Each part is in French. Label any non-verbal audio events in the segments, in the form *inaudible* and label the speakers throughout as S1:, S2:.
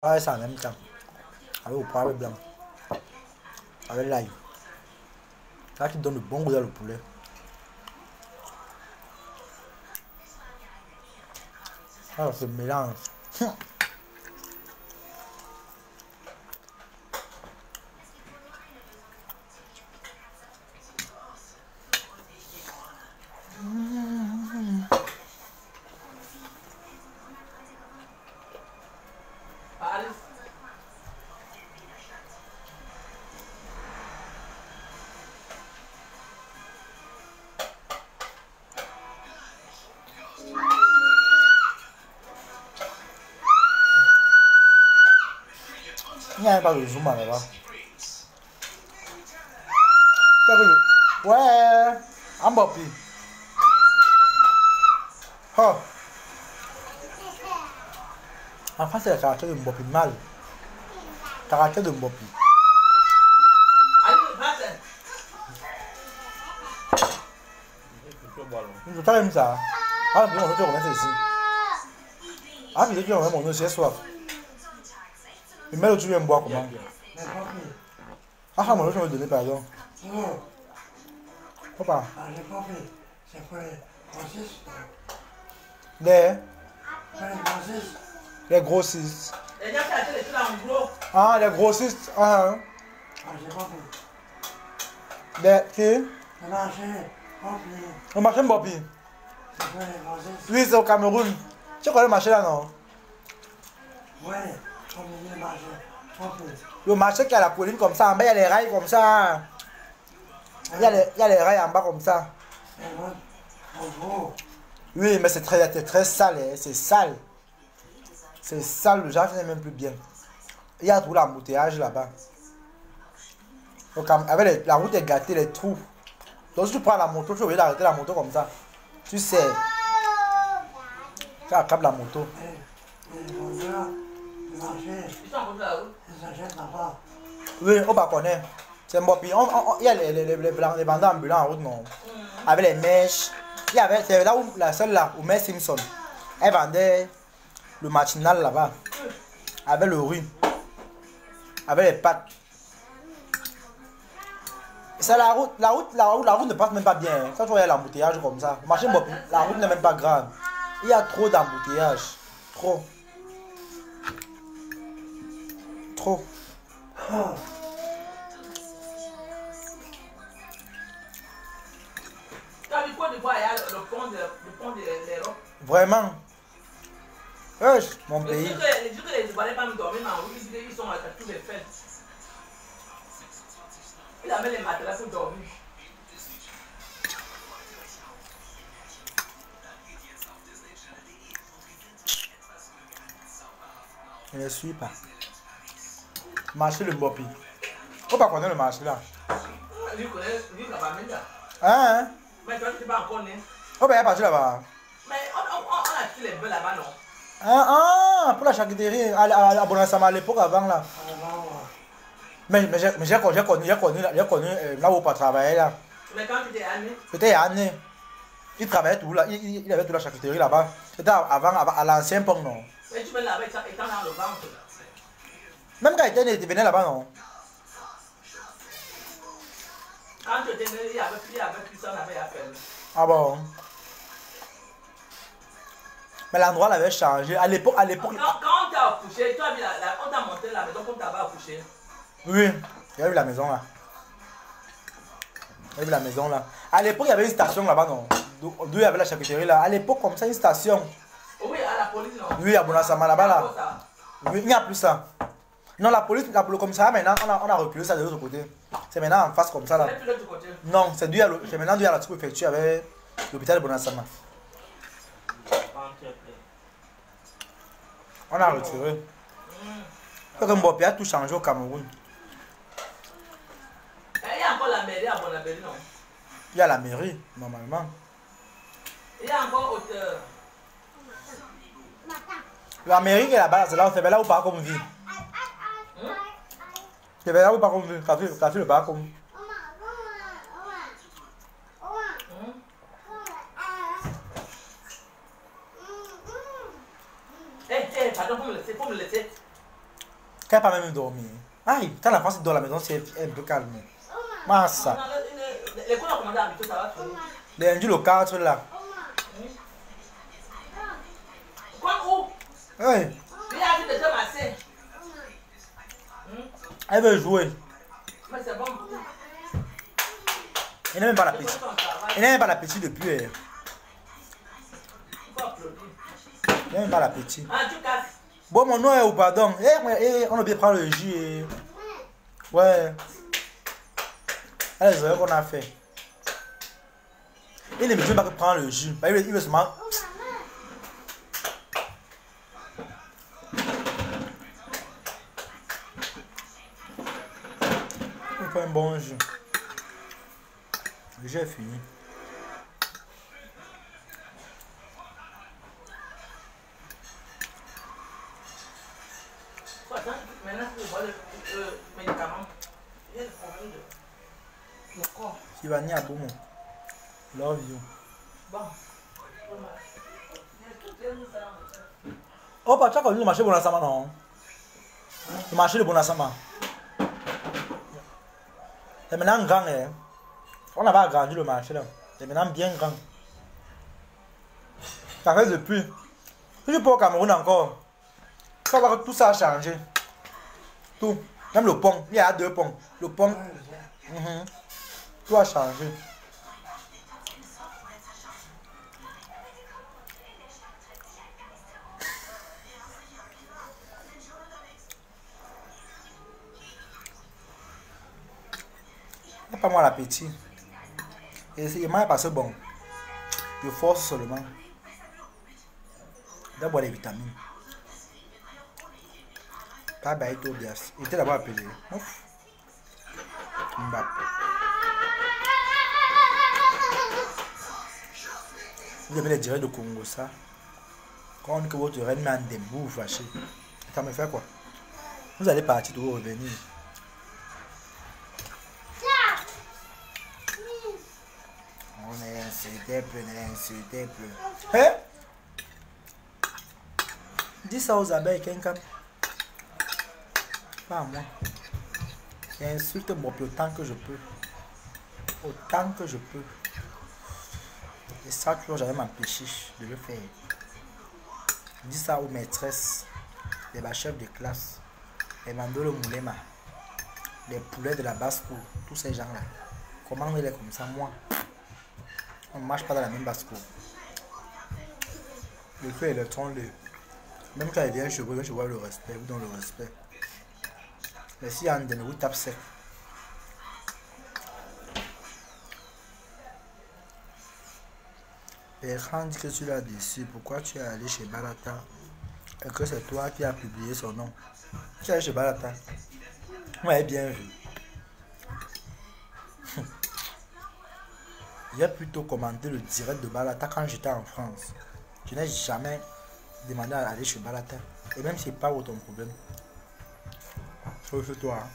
S1: Ouais, ça en même temps. Avec au poivre blanc. Avec l'ail. Là, qui donne le bon goût dans le poulet. Alors, ce mélange. Pas de zoom là-bas. Que le... Ouais, un bopi. Oh. En c'est le caractère de Mbopi mal. Caractère de Mbopi. Je t'aime ça. Ah, mais on va te remettre ici. Ah, mais tu vas remettre mon nom, j'ai soif. Il met le tu viens me boire comment?
S2: Mais
S1: Ah, ah, mon nom, je vais me donner pardon.
S2: oh,
S1: Papa,
S2: ah, j'ai papi, c'est pour les grossistes?
S1: les,
S2: grossistes?
S1: les grossistes.
S3: Les gens qui achètent les trucs en gros.
S1: Ah, les grossistes. Ah, hein.
S2: Ah, j'ai papi.
S1: Les, qui?
S2: Le marché, papi,
S1: Le marché Mbopi.
S2: c'est pour les grossistes?
S1: Oui, c'est au Cameroun. Tu connais le marché là, non?
S2: Ouais, le marché,
S1: qui a la colline comme ça, en bas, il y a les rails comme ça. Il y a les, rails en bas comme ça. Oui, mais c'est très, très sale, hein, c'est sale. C'est sale, le genre, c'est même plus bien. Il y a tout l'embouteillage là-bas. Avec les- la route est gâtée, les trous. Donc, si tu prends la moto, tu es obligé d'arrêter la moto comme ça. Tu sais, tu attrapes la moto. Oui, on va connaître. C'est Mbopi. Il y a les, les, les, les, vendeurs ambulants en route, non? Avec les mèches. Il y avait, c'est là où, la seule là, où Mère Simpson, elle vendait le matinal là-bas. Avec le riz. Avec les pâtes. C'est la route, la route, la route, la route ne passe même pas bien. hein. Quand tu vois l'embouteillage comme ça, le marché Mbopi, la route n'est même pas grande. Il y a trop d'embouteillage. Trop.
S3: l'Europe.
S1: Vraiment? Wesh, mon
S3: Les
S1: pays.
S3: les les Ivoiriens pas nous dormir dans la rue, ils sont à tous les fêtes. Ils amènent les matelas pour dormir.
S1: Je ne suis pas. Marché le Mbopi. On va connaître le marché là.
S3: Lui connaît, lui là bas même là.
S1: Hein?
S3: Mais toi tu pas encore né.
S1: On va y partir là-bas.
S3: Mais on, on, on, a tué les bœufs là-bas non?
S1: Hein? Ah, pour la charcuterie. À, à, à Bonassama à l'époque avant là. Mais, mais j'ai connu, j'ai connu, j'ai connu, j'ai connu euh, là où on travaillait là.
S3: Mais quand tu étais né,
S1: C'était il y a un an. Il travaillait tout là. Il, il, il avait toute la charcuterie là-bas. C'était avant, avant, à l'ancien pont non?
S3: mais tu là-bas dans le ventre.
S1: Même quand il était né, il venait là-bas non?
S3: Quand tu étais né, il y avait plus, avait plus ça, on avait affaire.
S1: Ah bon? Mais l'endroit l'avait changé. À l'époque, à
S3: Quand,
S1: l'époque.
S3: quand on t'a accouché, la, on t'a monté la maison comme t'avais accouché.
S1: Oui, il y a eu la maison là. Il y a eu la maison là. À l'époque, il y avait une station là-bas, non? D'où il y avait la charcuterie là. À l'époque, comme ça, une station.
S3: Oui, à la police non?
S1: Oui, à Bonassama là-bas là. Oui, il n'y a plus ça. Non, la police, la, le commissariat, maintenant, on a, on a reculé ça de l'autre côté. C'est maintenant en face comme ça là. Non, c'est dû à le- maintenant dû à la sous-préfecture avec l'hôpital de Bonassama. On a retiré. Parce que Mbopi a tout changé au Cameroun.
S3: Et il y a encore la mairie à Bonabéry non?
S1: Il y a la mairie, normalement.
S3: Il y a encore hauteur.
S1: La mairie qui est là-bas, c'est là, où. C'est là où par comme vie.
S3: Faut me laisser, faut me laisser.
S1: Quand elle pas même dormir. Aïe, quand la France à la maison, c'est un peu calme. Massa.
S3: Le- le- L'école a à habiter, ça va
S1: le 4 là.
S3: Quoi où?
S1: Ouais,
S3: Il a vu déjà massé.
S1: Elle veut jouer. Elle n'a même pas l'appétit. Elle n'a même pas l'appétit depuis. elle. N'a même pas l'appétit. Bon, mon nom est au pardon. Eh, eh, on a bien prendre le jus. eh. Ouais. Allez, c'est qu'on a fait. Il ne dit pas prendre le jus. Bah, veut, il veut seulement. Il fait un bon jus. Le jus est fini.
S3: Faut attendre. Maintenant, il faut voir le le médicament. Il y a le problème de. Le corps.
S1: Sivani à Boumou. Love you.
S3: Bon. Voilà. Il y a tout, il y a tout ça.
S1: Oh, pas tu as connu le marché Bonasama, non? Le marché de Bonasama. C'est maintenant grand, hein. On avait agrandi le marché là. C'est maintenant bien grand. Ça fait depuis. Si je peux au Cameroun encore, voir que tout ça a changé. Tout. Même le pont. Il y a deux ponts. Le pont. mhm. Tout a changé. Pas moi l'appétit. Et mal parce que bon, je force seulement. D'abord les vitamines. Pas Baïto Bias. Il était d'abord appelé. Ouf. Vous avez les directs de Congo, ça. Quand que votre reine met vous fâchez. Ça me fait quoi? Vous allez partir, vous revenir. On on est insultable. Hein? Dis ça aux abeilles, quelqu'un. Pas à moi. Insulte-moi autant que je peux. Autant que je peux. Et ça, tu vois, j'avais m'empêcher de le faire. Dis ça aux maîtresses, les chefs de classe, les Mandolo Moulema, les poulets de la basse-cour, tous ces gens-là. Comment on est comme ça, moi? On ne marche pas dans la même basse-cour. Le feu électron, le... même quand il vient chez vous, je vois le respect, vous donne le respect. Mais si un vous tape sec, Bertrand dit que tu l'as déçu. Pourquoi tu es allé chez Balata? Et que c'est toi qui as publié son nom? Tu es allé chez Balata. Ouais, bien vu. J'ai plutôt commandé le direct de Balata quand j'étais en France. Je n'ai jamais demandé à aller chez Balata. Et même si c'est pas ton problème. C'est toi. Hein.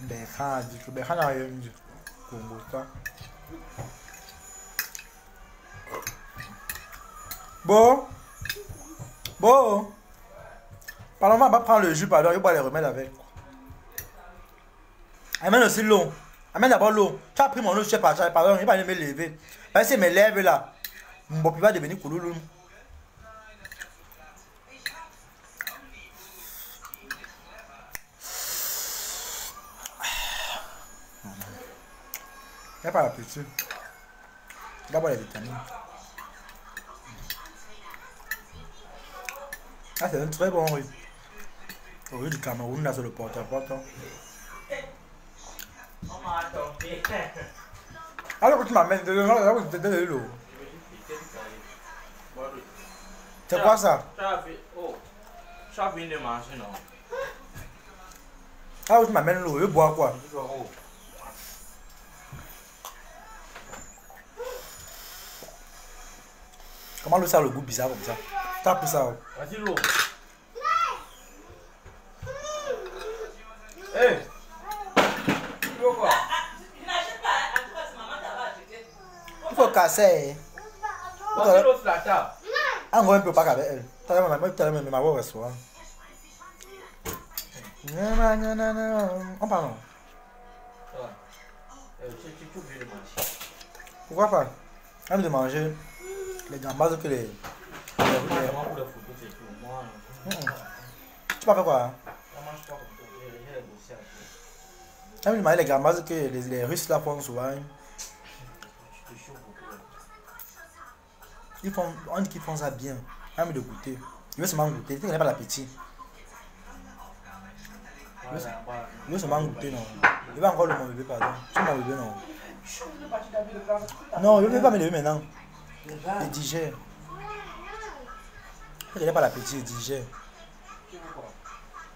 S1: Bertrand a dit que Bertrand n'a rien dit. Congo, ça. Bon. Bon. On va prendre le jus, pardon, il va les remettre avec. Amène aussi l'eau. Amène d'abord l'eau. Tu as pris mon eau, je sais pas, pardon, il va me lever. Parce que mes lèvres là, mon va devenir couloulou. Il n'y a pas l'appétit. D'abord les vitamines. Ah, c'est un très bon riz. Le riz du Cameroun, là, c'est le porte-à-porte. hein
S3: m'a attendu.
S1: Alors que tu m'amènes, de l'eau, de de l'eau. C'est quoi ça
S3: Tu as fait. Oh. Tu as fini de manger, non
S1: Ah, tu m'amènes l'eau, je bois quoi
S3: Oh.
S1: Comment le ça a le goût bizarre comme ça Tape ça. oh.
S3: Vas-y, l'eau. Hé Tu veux quoi Je n'achète pas, en tout cas, c'est maman qui va acheter. La table.
S1: Un gros pas qu'avec elle. T'as même ma voix. On parle.
S3: Euh.
S1: Pourquoi pas? Même de manger les gambas que les. les-
S3: Moi,
S1: les-
S3: vraiment, pour les photos, c'est tout. Moi,
S1: Mm. Tu quoi hein? De manger les gambas que les, les Russes là font souvent. Ils font, on dit qu'ils font ça bien. Même de goûter. Il veut seulement goûter. Il n'a pas l'appétit.
S3: Voilà, voilà.
S1: Il veut seulement goûter, non. Il va encore le mon bébé, pardon. Tu mon bébé, non. Non, il ne veut pas me lever maintenant. Il digère. Il n'a pas l'appétit, il digère.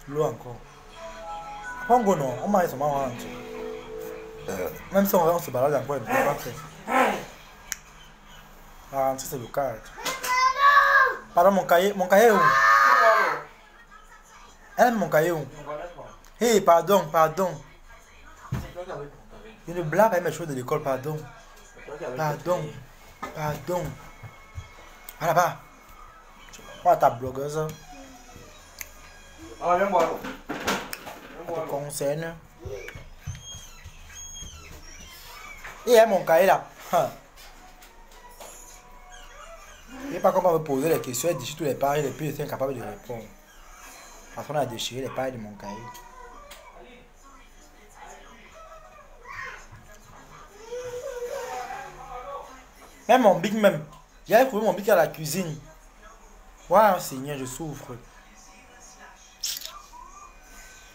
S3: Veux
S1: L'eau encore. Après, on go, non. On mange seulement en rentre. Même si on, on se balade encore, il ne peut pas faire. La rentrée, c'est le cadre. Pardon, mon cahier, mon cahier où Elle mon cahier où
S3: quoi.
S1: Hé, pardon, pardon. Je ne blague pas mes choses de l'école, pardon. Pardon. Pardon. Va là-bas. Prends ta blogueuse.
S3: Ah, viens boire.
S1: Ça te concerne. Et il mon cahier là. N'est pas comment me poser les questions, elle déchire tous les pages et puis est incapable de répondre. Parce qu'on a déchiré les pages de mon cahier. Même mon bic même. J'avais trouvé mon bic à la cuisine. Waouh Seigneur, je souffre.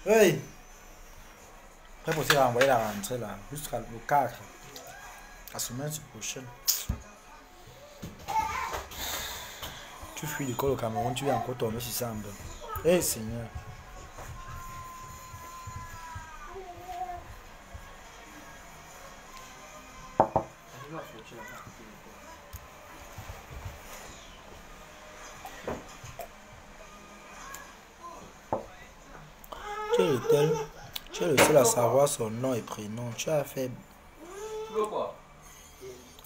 S1: Oui. Après, pour se renvoyer la rentrée là, jusqu'à le 4. La semaine prochaine. Tu fuis l'école au Cameroun, tu vas encore tomber sur ça. Eh Seigneur.
S3: Tu
S1: es le tel. Tu es le seul à savoir son nom et prénom. Tu as fait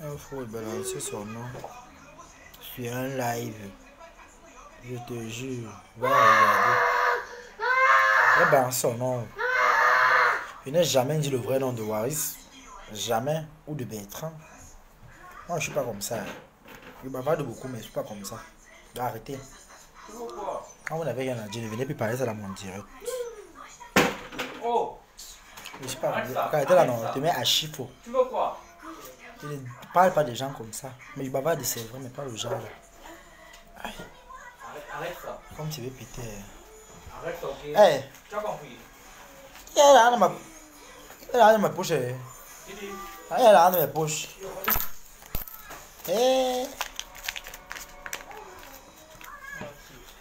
S1: un et balancer son nom sur un live. Je te jure, va regarder. Eh ben, son nom. Je n'ai jamais dit le vrai nom de Waris. Jamais. Ou de Bertrand. Moi, je suis pas comme ça. Je bavarde beaucoup, mais je suis pas comme ça. Arrêtez.
S3: Tu veux quoi
S1: Quand vous n'avez rien à dire, ne venez plus parler ça dans mon direct.
S3: Oh
S1: Je suis pas comme
S3: ça,
S1: tu là, non, tu te mets à chiffre.
S3: Tu veux quoi?
S1: Je ne parle pas des gens comme ça. Mais je bavarde, c'est vrai, mais pas le genre là.
S3: Arrête, arrête ça.
S1: Comme tu veux péter.
S3: Arrête ça, ok
S1: Eh,
S3: Tu as compris?
S1: Il y a là dans ma. Il y a là dans ma poche. Il y a là dans.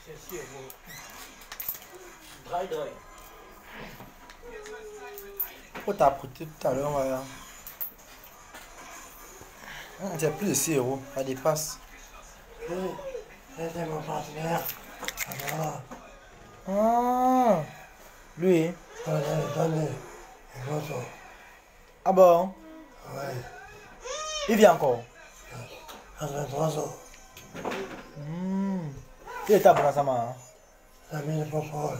S3: C'est si beau. Dry, dry.
S1: Pourquoi t'as prêté tout à l'heure, voilà. Hum, C'est plus de 6 euros. Ça dépasse.
S2: oui, c'était mon partenaire. Alors,
S1: Ah. Lui?
S2: est donné une photo.
S1: Ah bon?
S2: Ouais,
S1: Il vient encore.
S2: ça fait trois ans.
S1: Hmm. Il était à Brasama. Hein.
S2: L'ami de Popol.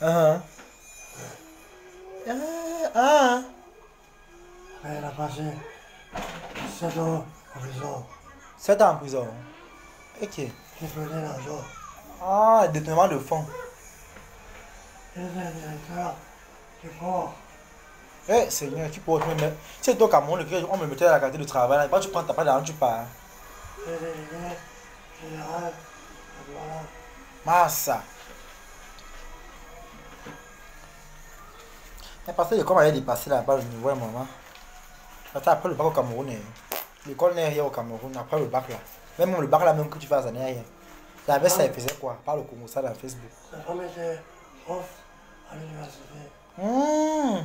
S1: Uh-huh. Ah. ah.
S2: Elle a passé sept ans en prison.
S1: 7 ans en prison. Ok.
S2: Qui prenait l'argent.
S1: Ah, détournement de.
S2: Il était directeur du port.
S1: Eh, Seigneur, qui peut me mettre. C'est toi, lequel on me mettait à la carte de travail. Là, tu prends ta part d'argent, tu pars. Massa. Mais parce que l'école avait dépassé là-bas le niveau, maman. Après le bac au Cameroun, eh, l'école n'est rien au Cameroun. Après le bac là. Même le bac là, même que tu fais, ça n'est rien. J'avais ça, faisait quoi? Par le Congo, ça dans Facebook.
S2: Femme était prof à l'université.
S1: Mmh.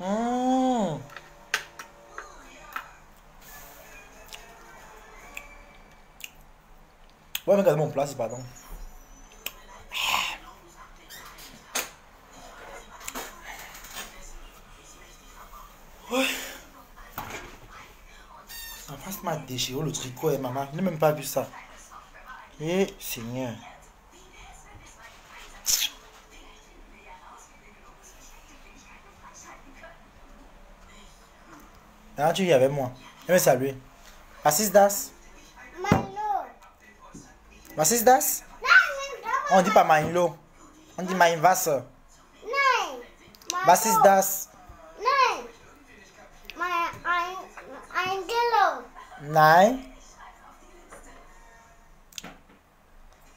S1: Mmh. Ouais, mais mon plat, c'est pardon. m'a oh, le tricot, et maman. Je n'ai même pas vu ça. Eh, Seigneur. Maintenant, tu viens avec moi. Je vais saluer. Passis Das. Passis Das? On dit pas Maïlo. On dit Maïnvas. Passis Das.
S4: Nein.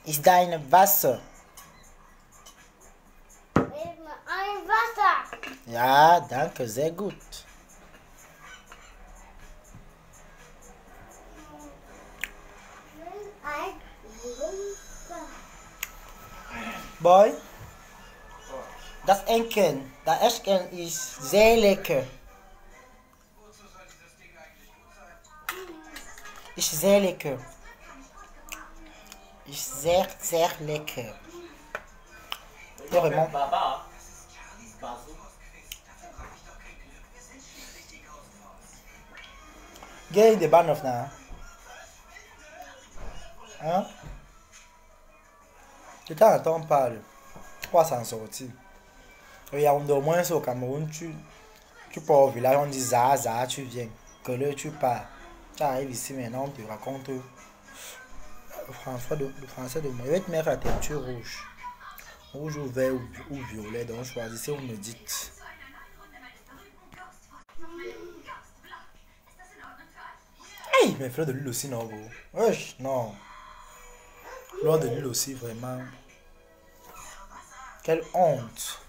S1: Ist dein Wasser.
S4: Ein Wasser.
S1: Ja, danke, sehr gut.
S4: Ein.
S1: Boy. Das Enken, das Eschen ist sehr lecker. Sehr lecker. Ist sehr, sehr lecker. Ja, vraiment. Gay de Banoff na. Hein? De temps en temps, on parle. Pour s'en sortir. Regarde, au moins au Cameroun, tu, tu pars au village, on dit Zaha, tu viens. Que là, tu pars. Tu arrives ici maintenant, on te raconte le François de, français de moi. Je vais te mettre la teinture rouge. Rouge ou vert ou, violet. Donc, choisissez, vous me dites. Hey, mais fleur de l'huile aussi, non, gros. Wesh, non. Fleur de l'huile aussi, vraiment. Quelle honte.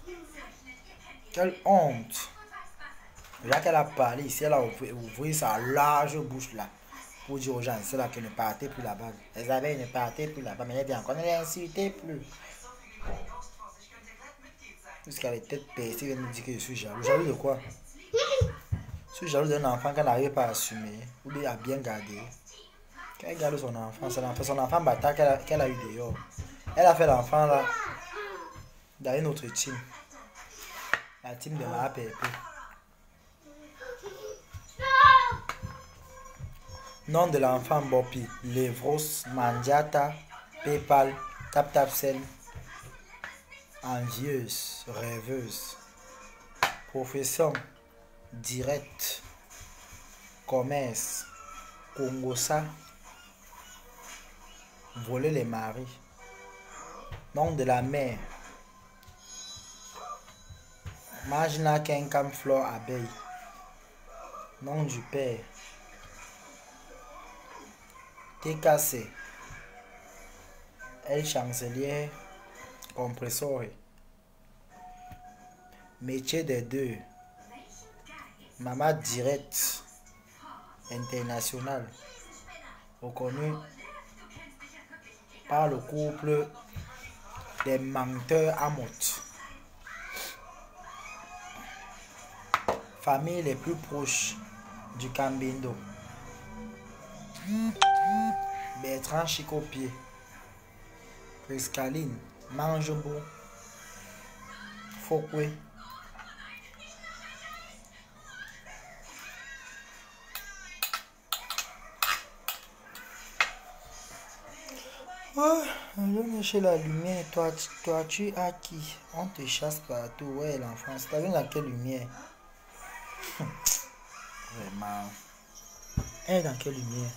S1: Quelle honte. Là qu'elle a parlé ici, elle a ouvert sa large bouche là. Pour dire aux gens, c'est là qu'elle ne partait plus là-bas. Elles avaient ne partait plus là-bas, mais elle vient encore, ne les insultait plus. Jusqu'à la tête percée, elle me dit que je suis jaloux. Jaloux de quoi? Je suis jaloux d'un enfant qu'elle n'arrive pas à assumer ou bien à bien garder. Quand elle garde son enfant, c'est l'enfant, son enfant bâtard qu'elle a, qu'elle eu dehors. Elle a fait l'enfant là dans une autre team. La team de la Nom de l'enfant Bopi, Levros, Mandiata, Paypal, Tap Tap Cell. Envieuse, rêveuse. Profession, direct. Commerce, Congossa. Voler les maris. Nom de la mère. Magna Kenkam Flore Abeille. Nom du père. TKC. El chancelier compressore. Métier des deux. Maman direct international. Reconnu par le couple des menteurs à. Famille les plus proches du Cambindo. Bertrand Chicopier. Prescaline. Manjebo. Fokwe. Oh, l'homme chez la lumière, toi, toi tu as qui? On te chasse partout, ouais l'enfance. T'as vu laquelle lumière? *laughs* Vraiment. Elle dans quelle lumière?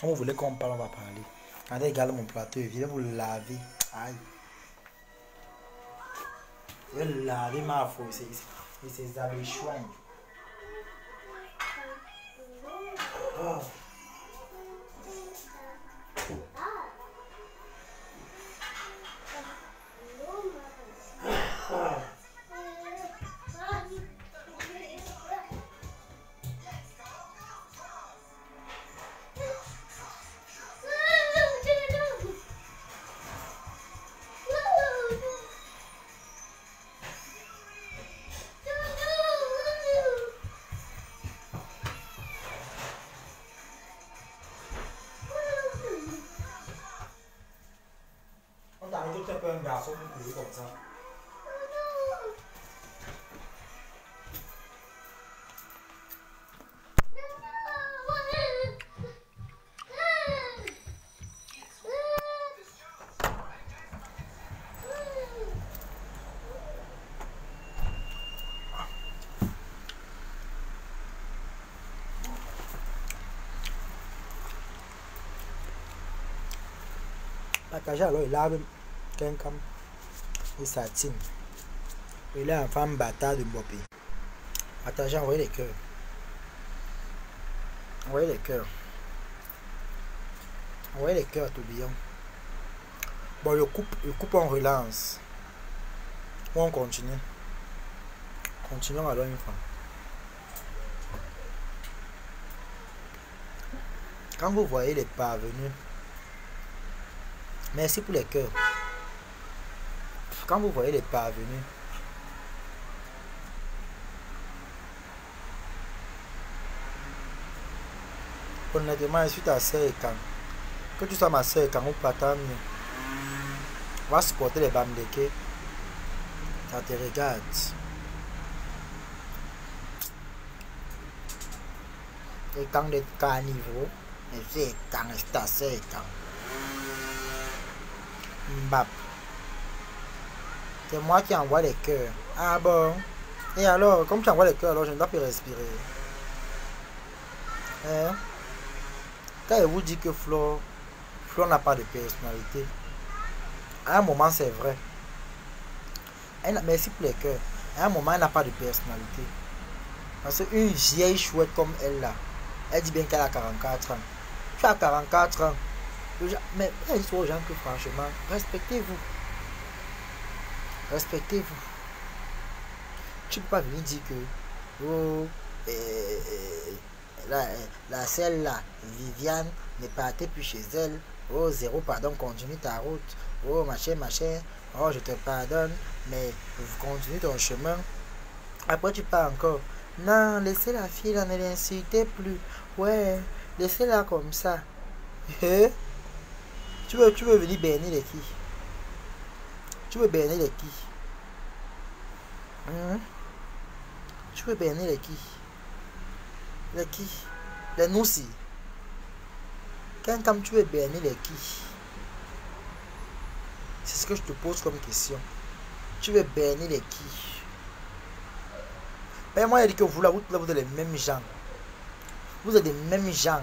S1: Quand vous voulez qu'on parle, on va parler. Regardez, regarde mon plateau, je vais vous laver. Aïe. Je vais laver ma faux, c'est et ses abichouans. Oh. Akaja alors il lave quelqu'un et satine. Il est enfant bâtard de Mbopi. Attends, envoyé les cœurs. Envoyez les cœurs. Envoyez les cœurs, tourbillon. Bon, le coupe, le coupe on relance. Ou on continue. Continuons alors une fois. Quand vous voyez les parvenus, merci pour les cœurs. Quand vous voyez les parvenus, honnêtement, je suis ta soeur quand. Que tu sois ma soeur quand on partage mieux. Va supporter les bamdeke. Ça te regarde. Et quand les carnivores, c'est quand c'est ta soeur et quand. Mbap. C'est moi qui envoie les cœurs. Ah bon? Et alors, comme tu envoies les cœurs, alors je ne dois plus respirer. Hein? Quand elle vous dit que Flo, Flo n'a pas de personnalité, à un moment c'est vrai. Merci pour les cœurs. À un moment, elle n'a pas de personnalité. Parce qu'une vieille chouette comme elle là, elle dit bien qu'elle a 44 ans. Tu as 44 ans. Mais elle dit aux gens que franchement, respectez-vous. Respectez-vous. Tu ne peux pas venir dire que oh, euh, euh, la, la celle là, Viviane, ne partez plus chez elle. Oh, zéro, pardon, continue ta route. Oh, machin, machin. Oh, je te pardonne, mais continue ton chemin. Après, tu pars encore. Non, laissez la fille là, ne l'insultez plus. Ouais, laissez-la comme ça. Tu veux, tu veux venir bénir les qui Tu veux bénir les qui Hein? Tu veux bénir les qui Les qui Les noussi. Quand comme tu veux bénir les qui C'est ce que je te pose comme question. Tu veux bénir les qui Ben moi, il dit que vous là, vous, là, vous êtes les mêmes gens. Vous êtes les mêmes gens.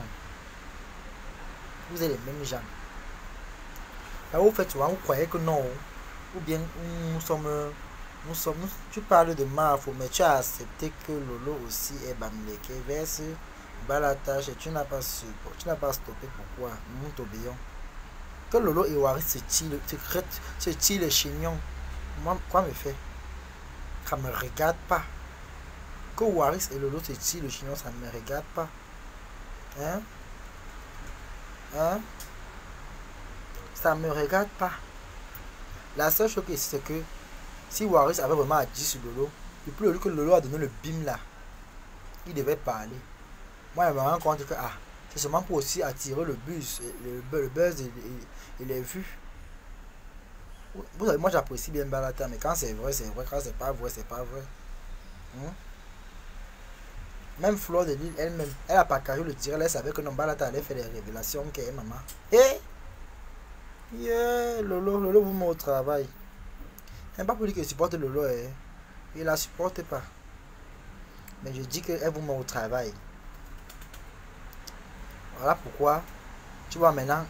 S1: Vous êtes les mêmes gens. Vous faites vous croyez que non. Ou bien nous sommes. Nous sommes. nous- tu parles de Mafo, mais tu as accepté que Lolo aussi est Bamleke. Verse Balatache, et tu n'as pas su. Tu n'as pas stoppé. Pourquoi? Mon tourbillon. Que Lolo et Waris se tirent, se tirent les chignons. Moi, quoi me fait? Ça me regarde pas. Que Waris et Lolo se tirent le chignon, ça ne me regarde pas. Hein? Hein? Ça me regarde pas. La seule chose que c'est que si Waris avait vraiment dit sur Lolo, depuis le jour que Lolo a donné le bim là, il devait parler. Moi, je me rends compte que ah, c'est seulement pour aussi attirer le buzz, le, le buzz et, et- et les vues. Vous savez, moi j'apprécie bien Balata, mais quand c'est vrai, c'est vrai. Quand c'est pas vrai, c'est pas vrai. Hein? Même Flore de Lille elle-même, elle a pas carré le direct, elle savait que non, Balata allait faire des révélations qu'elle maman. Eh! Yeah, Lolo, Lolo vous met au travail. C'est pas pour dire que je supporte Lolo, hein. Il la supporte pas. Mais je dis qu'elle vous met au travail. Voilà pourquoi, tu vois maintenant,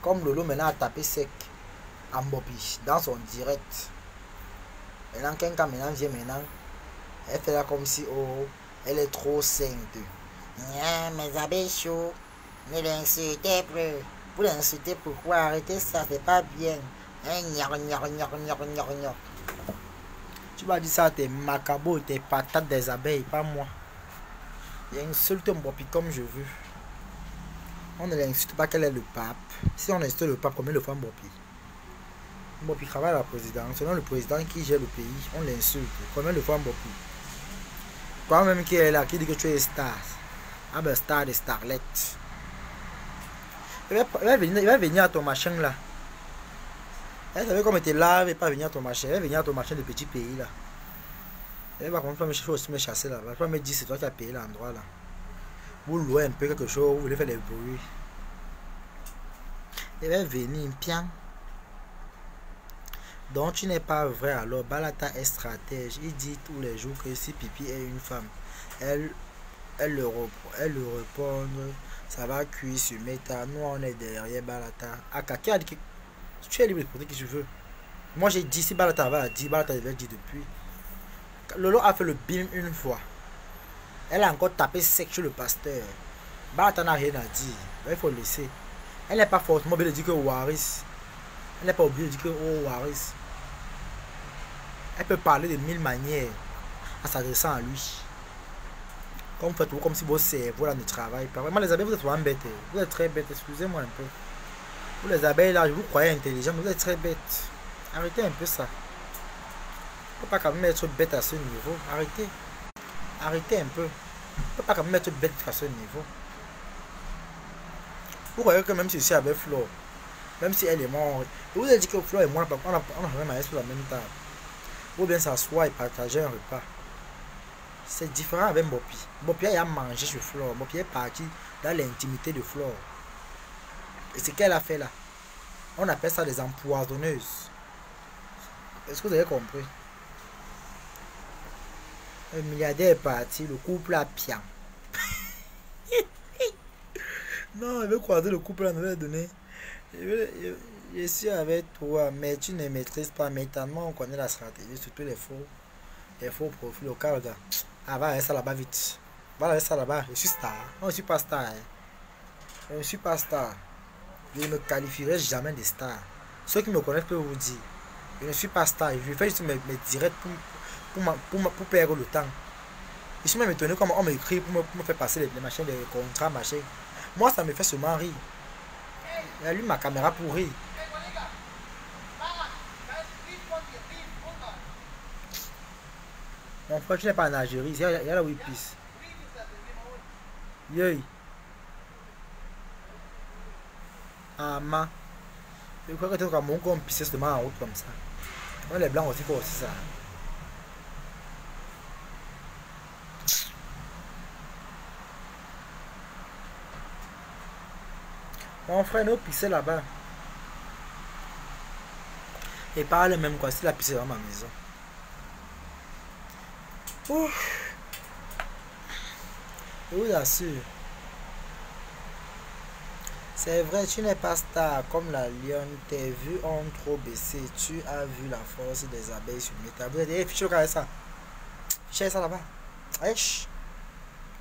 S1: comme Lolo maintenant a tapé sec en Bobby dans son direct. Maintenant, quelqu'un maintenant vient maintenant, elle fait là comme si oh, elle est trop sainte. Mes abeilles chauds, ne l'insultez plus. Vous l'insultez pourquoi Arrêtez ça, c'est pas bien. Hein. Tu vas dire ça à tes macabos, tes patates des abeilles, pas moi. J'insulte Mbopi comme je veux. On ne l'insulte pas qu'elle est le pape. Si on insulte le pape, combien de fois Mbopi Mbopi travaille à la présidence. Selon le président qui gère le pays, on l'insulte. Combien de fois Mbopi Toi-même qui est là, qui dit que tu es star. Ah ben star de starlet. Il va, venir, à ton machin là. Elle savait comme était là, il va pas venir à ton machin. Elle va venir à ton machin de petit pays là. Elle va à me chercher aussi me chasser là. Elle va me dire c'est toi qui as payé l'endroit là. Vous louez un peu quelque chose, vous voulez faire des bruits. Elle va venir, pian. Donc tu n'es pas vrai alors. Balata est stratège. Il dit tous les jours que si Pipi est une femme, elle, elle, le, rep- elle le répond. Ça va cuire sur Meta. Nous on est derrière Balata. Aka, qui a dit que Tu es libre de porter qui tu veux. Moi, j'ai dit, si Balata va à 10, Balata devait dire depuis. Lolo a fait le bim une fois. Elle a encore tapé sec sur le pasteur. Balata n'a rien à dire. Il faut laisser. Elle n'est pas forcément obligée de dire que Waris. Elle n'est pas obligée de dire que oh Waris. Elle peut parler de mille manières en s'adressant à lui. Vous faites comme si vos cerveaux là ne travaillent pas. Vraiment, les abeilles, vous êtes vraiment bêtes. Vous êtes très bêtes, excusez-moi un peu. Vous les abeilles là, je vous croyais intelligents, mais vous êtes très bêtes. Arrêtez un peu ça. Faut pas quand même être bête à ce niveau. Arrêtez. Arrêtez un peu. Faut pas quand même être bête à ce niveau. Vous croyez que même si suis avec Flo, même si elle est morte, vous avez dit que Flo et moi, on a, on a jamais marié sur la même table. Ou bien s'asseoir et partager un repas. C'est différent avec Bopi. Bopi a mangé sur Flore. Bopi est parti dans l'intimité de Flore. Et ce qu'elle a fait là, on appelle ça des empoisonneuses. Est-ce que vous avez compris? Un milliardaire est parti, le couple a pian. *laughs* non, il veut croiser le couple, on avait donné. Je, suis avec toi, mais tu ne maîtrises pas. Mais tellement on connaît la stratégie, surtout les faux, les faux profils au cas Ah, va rester là-bas vite. Va rester là-bas. Je suis star. Non, je suis pas star. hein. Je ne suis pas star. Je ne me qualifierai jamais de star. Ceux qui me connaissent peuvent vous dire. Je ne suis pas star. Je fais juste mes, mes directs pour, pour, pour, pour perdre le temps. Je suis même étonné comment on m'écrit pour me, pour me faire passer les, les machins, les contrats, machin. Moi, ça me fait seulement rire. Il allume ma caméra pour rire. Mon frère, tu n'es pas en Algérie. Il y a, il y a là où il pisse. Yoy. Ah, ma. Je crois que tu es comme seulement en route comme ça. Ouais, les blancs aussi font aussi ça. Mon frère, nous pisser là-bas. Et parle même quoi, si la pisse dans ma maison. Ouf. Je. C'est vrai, tu n'es pas star comme la lionne. Tes vues ont trop baissé. Tu as vu la force des abeilles sur mes tableaux. Eh, fiché, regardez ça. Fiché ça là-bas. Wesh.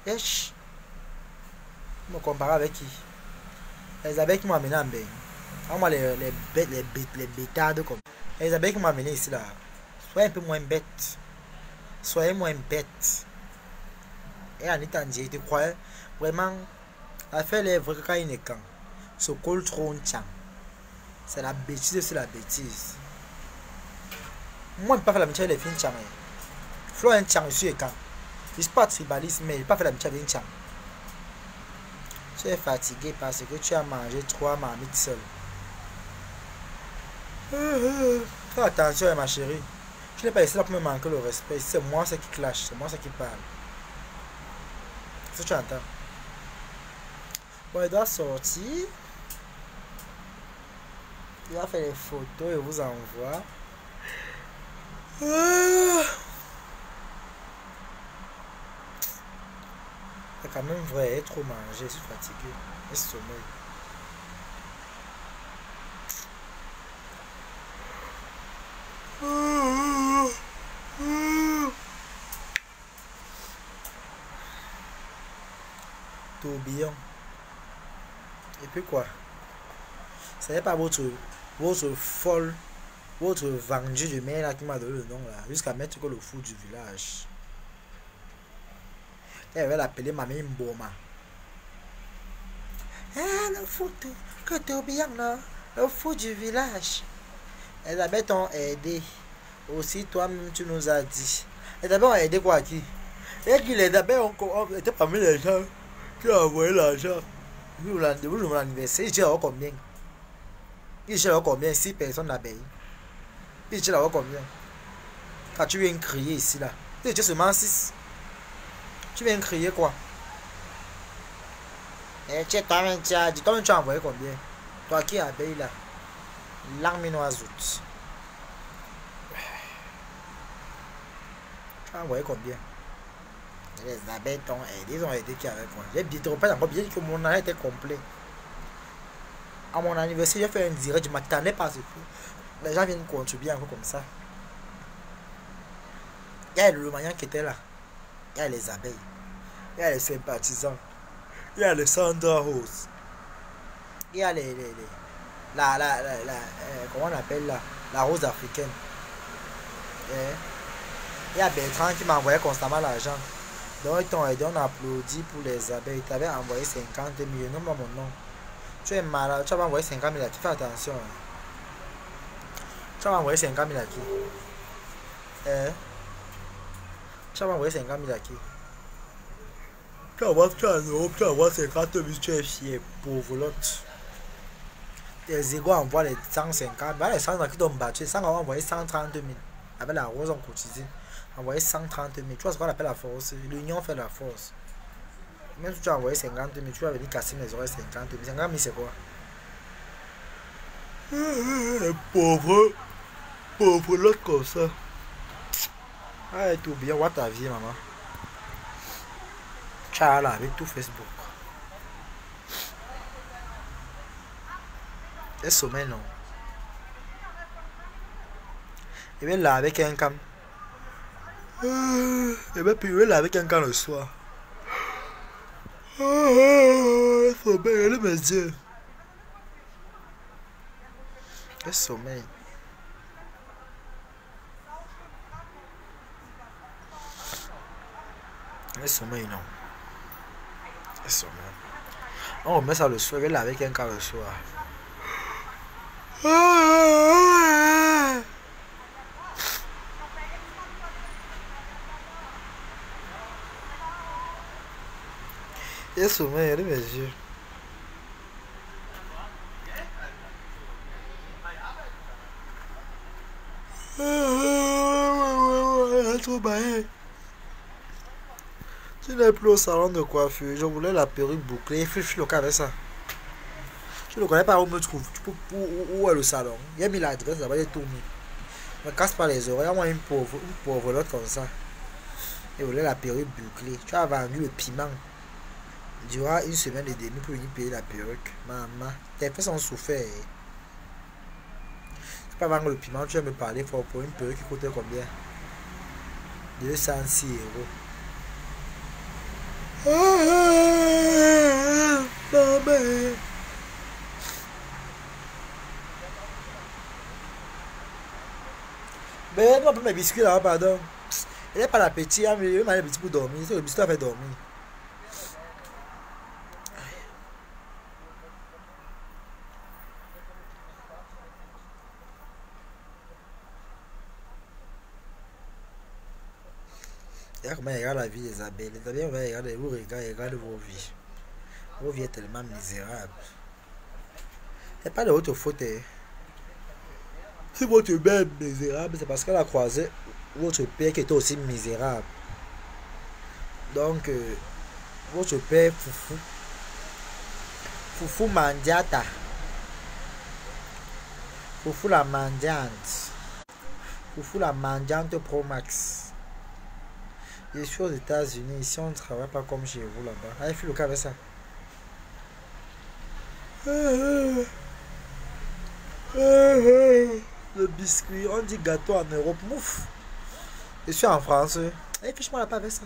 S1: Wesh. Me comparer avec qui? Les abeilles qui m'ont amené en bain. Ah, moi, les, les bêtes, les bêtes, les bêtardes comme. Les abeilles qui m'ont amené ici là. Soyez un peu moins bêtes. Soyez moins bêtes. Et Anita Ndiaye, tu crois vraiment L'affaire est vraie que quand se colle trop. C'est la bêtise, c'est la bêtise. Moi, je ne pas faire l'amitié avec les filles tchang. Flo un tchang, je suis quand. Je ne pas tribaliste, mais je ne pas faire l'amitié avec un tchang. Tu es fatigué parce que tu as mangé trois marmites seul. Fais attention, ma chérie. Je pas essayé là pour me manquer le respect. C'est moi ce qui clash, c'est moi ce qui parle. Qu'est-ce que tu entends? Bon, il doit sortir. Il va faire les photos et vous envoie. Ah. C'est quand même vrai, trop mangé, je suis fatigué. Et sommeil. Et puis quoi? Ce n'est pas votre, votre folle, votre vendu de là qui m'a donné le nom là, jusqu'à mettre que le fou du village. Elle va l'appeler Mamie Mboma. Ah, le fou, que tourbillon là, le fou du village. Elisabeth t'ont aidé. Aussi, toi-même, tu nous as dit. Elisabeth ont aidé quoi qui? Et qui les abeilles ont ont- étaient parmi les gens qui ont envoyé l'argent? Rendez-vous de mon anniversaire, dit alors combien? Dit alors combien? 6 personnes d'abeilles. Il dit alors combien? Quand tu viens crier ici là, dit seulement 6. Tu viens crier quoi? Eh, tu es toi-même, tu as dit, toi-même tu as envoyé combien? Toi qui es abeille là, l'arminoise août. Tu as envoyé combien? Les abeilles t'ont aidé, ils ont aidé qui avec moi. J'ai dit, pas encore que mon arrêt était complet. À mon anniversaire, j'ai fait un direct, je m'attendais pas à ce que les gens viennent contribuer un peu comme ça. Il y a le Romagnan qui était là. Il y a les abeilles. Il y a les sympathisants. Il y a les Sandra Rose. Il y a les, la, la, la, euh, comment on appelle là? La rose africaine. Eh? Il y a Bertrand qui m'envoyait constamment l'argent. Donc ils t'ont aidé, on applaudit pour les abeilles. Tu avais envoyé 50 millions, non pas mon nom. Tu es malade, tu vas envoyer 50 000 à qui Fais attention. Tu vas envoyer 50 000 à qui? Eh Tu vas envoyer 50 000 à qui? Tu en Europe, tu vas avoir 50 000, tu es fier. Les égaux envoient les 150 000, les 100 qui t'ont battu, 100 ont envoyé 130 000. Avec la rose, on cotisé. Envoyé 130 000. Tu vois ce qu'on appelle la force? L'union fait la force. Même si tu as envoyé 50 000, tu vas venir casser mes oreilles 50 000. 50 000, c'est quoi? Pauvre. Pauvre l'autre comme ça. Ah, tout bien, vois ta vie, maman? Là, avec tout Facebook. Et sommeil, non. Et bien là, avec un cam. Et bien, puis, là, avec un cam le soir. Ah, sommeil, allez mes yeux. Le sommeil. Le sommeil, non. Le sommeil. On remet ça le soir, là avec un cas le soir. Le sommeil, mes yeux. Tu n'es plus au salon de coiffure. Je voulais la perruque bouclée. Je suis le cas avec ça. Je ne connais pas où me trouve. Tu peux, où, est le salon? Il a mis l'adresse là-bas, est tout mis. Ne casse pas les oreilles. Moi, une pauvre, une pauvre l'autre comme ça. Et voulait la perruque bouclée. Tu as vendu le piment. Durant une semaine et demie pour venir payer la perruque. Maman, tes fesses ont souffert. Tu peux vendre le piment, tu vas me parler pour une perruque qui coûtait combien? 206 euros. Ah, *coughs* maman. Ben, non, pas mes biscuits là, pardon. Il n'est pas l'appétit, hein, mais il m'a les biscuits pour dormir. C'est le biscuit a fait dormir. Regarde comment ils regardent la vie des abeilles. Les abeilles, vous regardez, regardez vos vies. Vos vies est tellement misérable. Il n'y a pas de votre faute. hein. Si votre mère est misérable, c'est parce qu'elle a croisé votre père qui était aussi misérable. Donc, euh, votre père, Foufou, Foufou Mandiata, Foufou la mendiante, Foufou la mendiante Pro Max. Je suis aux États-Unis, ici on ne travaille pas comme chez vous là-bas. Allez, fais le cas avec ça. Le biscuit, on dit gâteau en Europe, mouf. Je suis en France. Allez, fiche-moi la pas avec ça.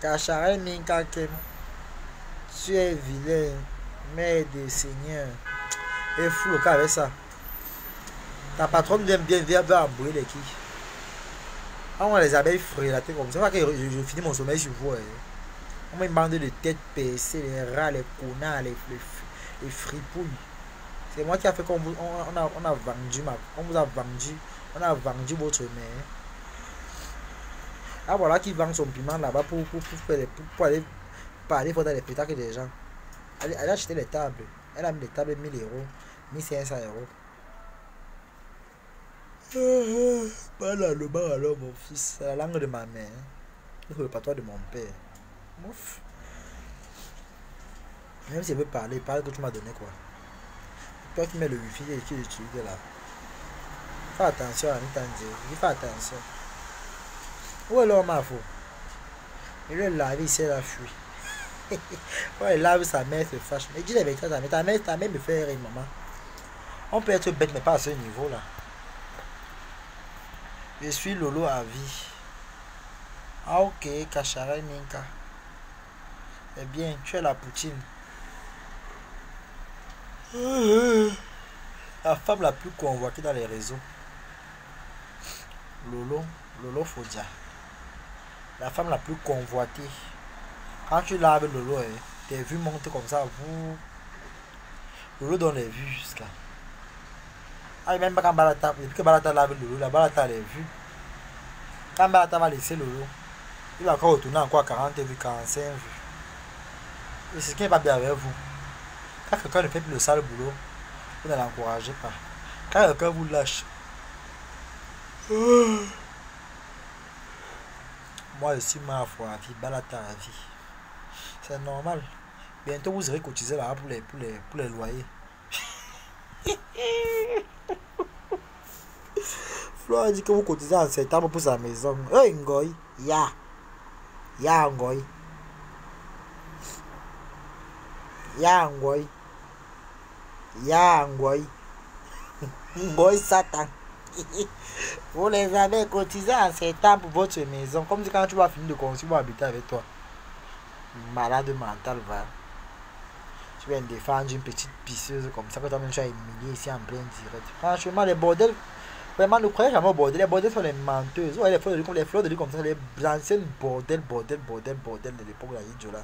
S1: Kacharel Minkakem, tu es vilain, mère des seigneurs. Et fou le cas avec ça. Ta patronne vient bien, vient, vient embrouiller les quilles. Ah, on les abeilles frélatées comme ça. Que je, je finis mon sommeil sur vous. hein. On m'a demandé de tête percée, les rats, les connards, les, les, les fripouilles. C'est moi qui a fait qu'on vous, on, a, on a vendu ma, on vous a vendu, on a vendu votre mère. Ah voilà qui vend son piment là-bas pour, pour, pour, pour, pour aller parler pour les des gens. Elle, elle a acheté les tables. Elle a mis les tables 1000 euros, 1500 euros. Pas là, le bar alors mon fils, la langue de ma mère. Le patois de mon père. Ouf. Même si elle veut parler, parle que tu m'as donné quoi. Toi qui mets le wifi et qui l'utilise là. Fais attention à Nintendo. Il fait attention. Où est l'homme à faux Il est lavé, il s'est la fuite. Quand elle lave sa mère se fâche. Mais dis la vérité ta mère. Ta mère, me fait rire, maman. On peut être bête, mais pas à ce niveau-là. Je suis Lolo à vie. Ah ok, Kachara Ninka. Eh bien, tu es la poutine. La femme la plus convoitée dans les réseaux. Lolo, Lolo Fodia. La femme la plus convoitée. Quand tu laves Lolo, hein, tes vues montent comme ça. Vous... Lolo donne les vues jusqu'à. Ah, même pas quand Balata, depuis que Balata lave Lolo, la Balata les vues. Quand Balata va laisser Lolo, il va encore retourner encore à 40 vues, 45 vues. Et c'est ce qui n'est pas bien avec vous. Quand quelqu'un ne fait plus le sale boulot, vous ne l'encouragez pas. Quand quelqu'un vous lâche, *gasps* moi je suis ma foi à vie, balata à vie. C'est normal. Bientôt vous irez cotiser là pour les, pour les, pour les loyers. *laughs* Flora dit que vous cotisez en septembre pour sa maison. Hey Ngoy, ya. Ya Ngoy. Ya Ngoy. Ya Ngoy. *laughs* Ngoy Satan. *laughs* Vous les avez cotisés en septembre pour votre maison. Comme si quand tu vas finir de construire, ils habiter avec toi. Malade mental, va. Tu viens défendre une petite pisseuse comme ça que toi-même tu as humilié ici en plein direct. Franchement, les bordels, vraiment, ne croyez jamais au bordel. Les bordels sont les menteuses. Ouais, les fleurs de lui comme les fleurs de lui comme ça, les anciennes bordels, bordel, bordel, bordel de l'époque la Yidjo, là.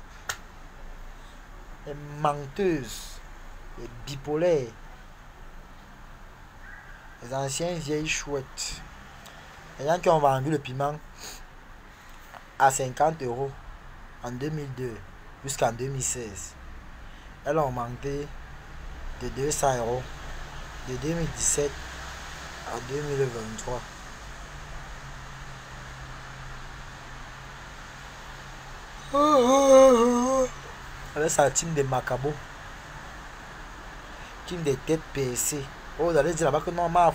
S1: Les menteuses, les bipolaires, les anciennes vieilles chouettes. Les gens qui ont vendu le piment à 50 euros en 2002 jusqu'en 2016. Elles ont augmenté de 200 euros de 2017 à 2023. Avec sa team de Macabo, team de têtes PSC. Oh, vous allez dire là-bas que non, ma.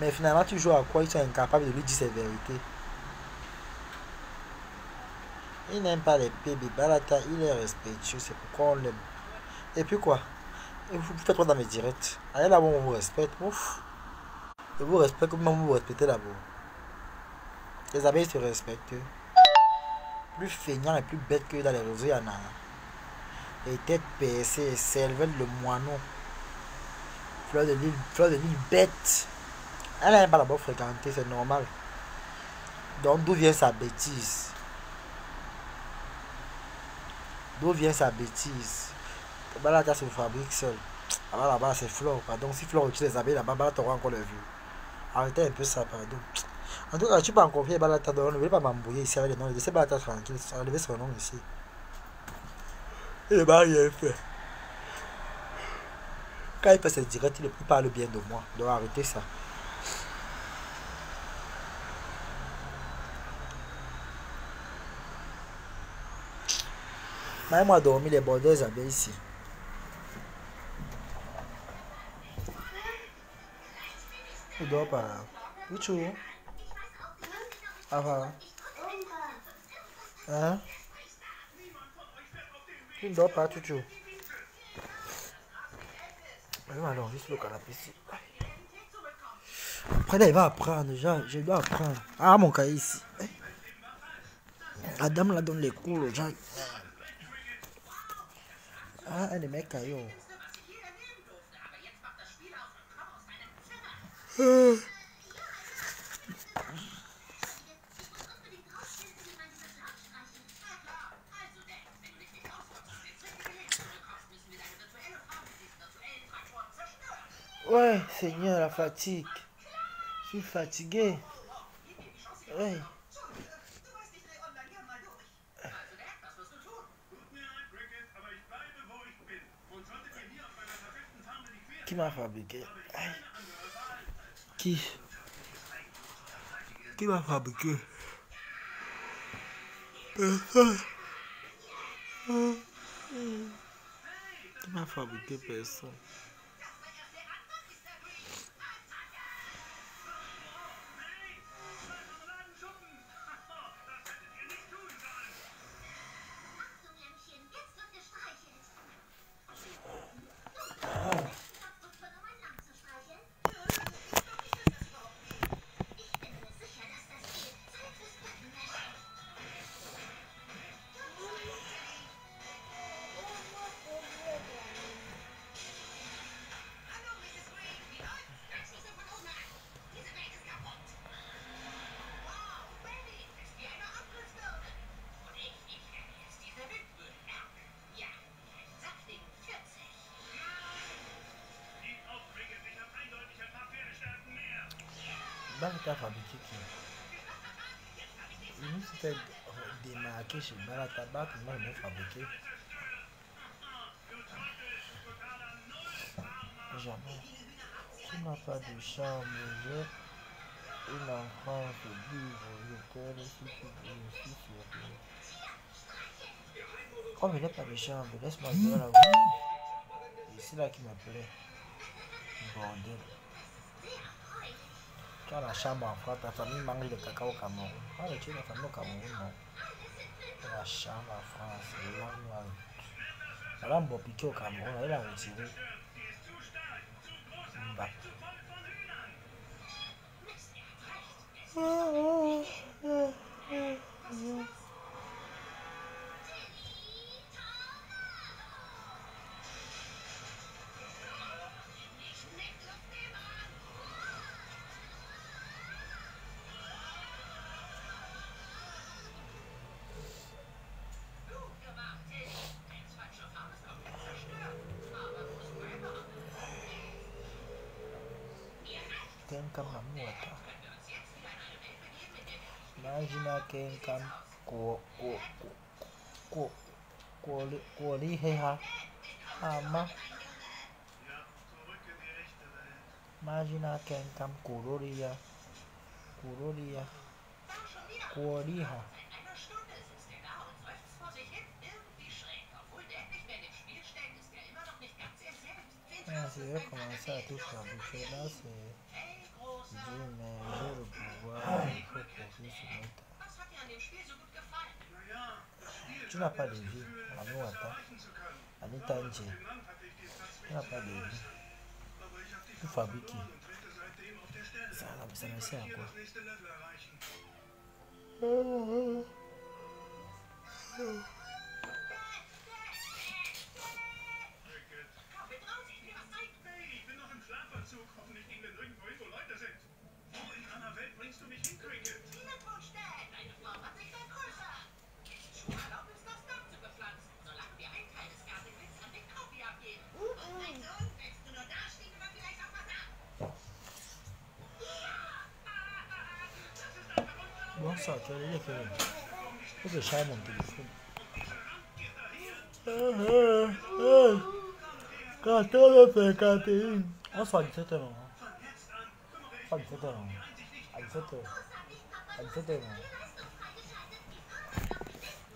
S1: Mais finalement, tu joues à quoi? Ils sont incapables de lui dire ses vérités. Il n'aime pas les bébés. Balata, il est respectueux. C'est pourquoi on l'aime. Et puis quoi? Vous faites quoi dans mes directs? Allez là-bas, on vous respecte. Ouf. Je vous respecte comme vous vous respectez là-bas. Les abeilles se respectent. Plus feignants et plus bêtes que dans les réseaux, il y en a. Les têtes PSC, Selvel le moineau. Fleur de l'île, fleur de l'île bête. Elle n'aime pas là-bas fréquenter, c'est normal. Donc d'où vient sa bêtise? D'où vient sa bêtise? Balata se fabrique seul. Là-bas, là-bas, c'est Flore. Pardon, si Flore utilise les abeilles là-bas, Balata aura encore le vu. Arrêtez un peu ça, pardon. En tout cas, tu peux en confier Balata. Donc, ne voulez pas m'embrouiller ici avec les noms. Laissez Balata tranquille. Enlevez son nom ici. Il ne m'a rien fait. Quand il fait ses directs, il parle bien de moi. Donc, arrêtez ça. Même-moi dormir les bordels des abeilles ici. Tu dors pas là. Où tu es Ah, va. Hein Tu ne dors pas, tu tu Allons, allons, juste le canapé. Après là, il va apprendre. Je, je dois apprendre. Ah, mon cahier ici. La dame là donne les cours aux gens. Ah, un des mecs caillots. Ouais, Seigneur, la fatigue. Je suis fatigué. Ouais. Qui m'a fabriqué? Aïe. ki? Ki va fabrike? Person ki va fabrike person? Qui Il nous fait démarquer chez Bala Tabac, moi je l'ai fabriqué. Jamais. Tu n'as pas de chambre, j'ai une enfance libre, je t'aime si tu si tu veux. Comme il n'est pas de chambre, laisse-moi jouer là-haut. Et c'est là qui m'appelait. Bordel. Tu as la chambre en France, ta famille mange le cacao au Cameroun. Ah, mais tu es la famille au Cameroun, non. Tu as la chambre en France, et là, nous avons. Madame m'a piqué au Cameroun, elle a retiré. Kenkam na muata. Imagina kenkam ko ko ko ko ko li he ha ama. Imagina kenkam kuroria kuroria kuoriha. Ah, c'est vrai commencer à tout fabriquer là, c'est Dieu, mais j'ai le pouvoir, il faut poursuivre ce matin. Tu n'as pas de vie, Anuata. Anita Nje. Tu n'as pas de vie. Tu Bon, ça, tu as dit que. Faut que je charge mon téléphone. Quand on fait 41. On soit à 17h. Pas 17h. À 17h. À 17h.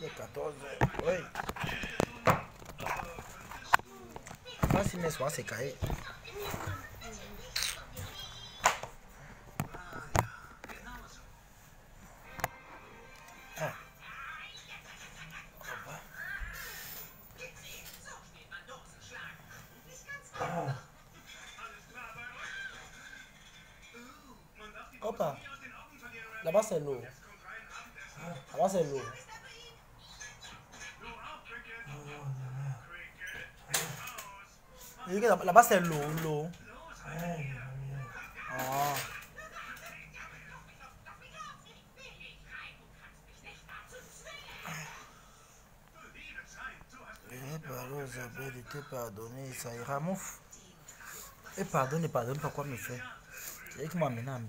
S1: Il est 14h. Oui. Pas si mes Là-bas c'est l'eau, l'eau. Pardon, Isabelle, t'es pardonné, ça ira, mouf. Et pardonne, et pardonne, pourquoi me faire C'est qui m'a amené en.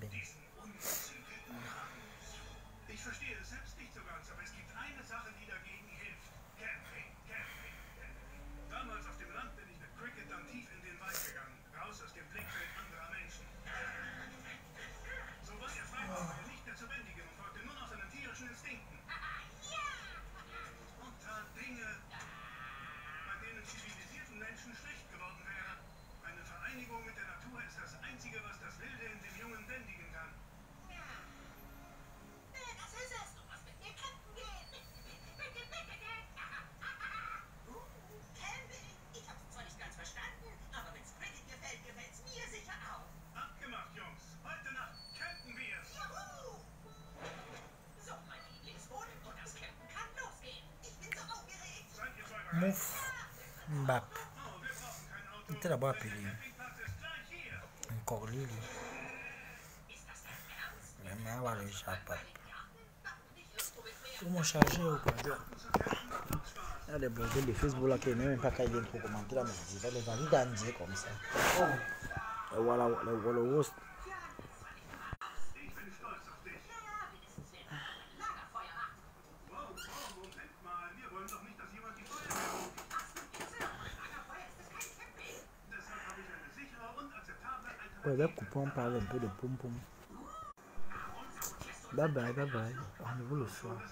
S1: Était là-bas
S5: hier.
S1: Encore Lily. Vraiment, on va le chapeau. Tout mon chargé au Canada. Il y a des bordels de Facebook là qui n'est même pas qu'à bien trop commenter là, mais il va les envie d'andier comme ça. Et voilà, le voilà, host. Va couper, on parle un peu de pom pom. Bye bye, bye bye. Rendez-vous le soir.